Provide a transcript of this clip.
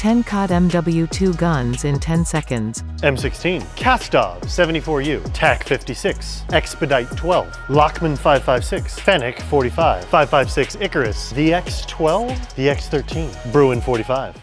10 COD MW2 guns in 10 seconds. M16, Kastov 74U, TAQ 56, Expedite 12, Lachmann 556, Fennec 45, 556 Icarus, VX 12, VX 13, Bruen 45.